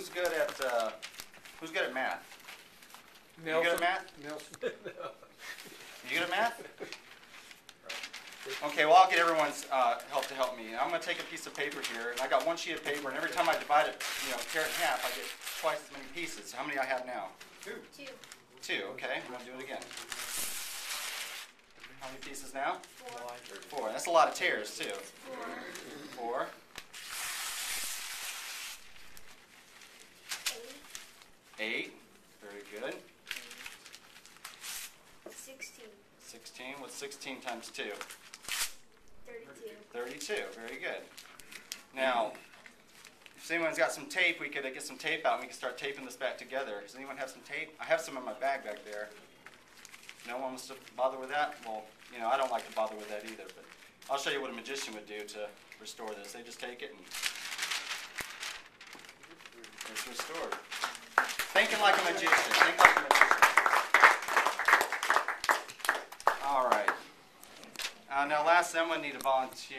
Who's good at, uh, who's good at math? You good at math? Nelson. You good at math? Okay, well, I'll get everyone's uh, help to help me. I'm going to take a piece of paper here, and I got one sheet of paper, and every time I divide it, you know, tear it in half, I get twice as many pieces. How many I have now? Two. Two, Two, okay, I'm going to do it again. How many pieces now? Four. Four. That's a lot of tears, too. Four. Four, Eight. very good. Sixteen. 16, what's 16 times 2? Thirty-two. 32, very good. Now, if anyone's got some tape, we could uh, get some tape out and we can start taping this back together. Does anyone have some tape? I have some in my bag back there. No one wants to bother with that? Well, you know, I don't like to bother with that either, but I'll show you what a magician would do to restore this. They just take it and it's restored. Thinking like a magician. Think like a magician. All right. Uh, now, last, to need a volunteer.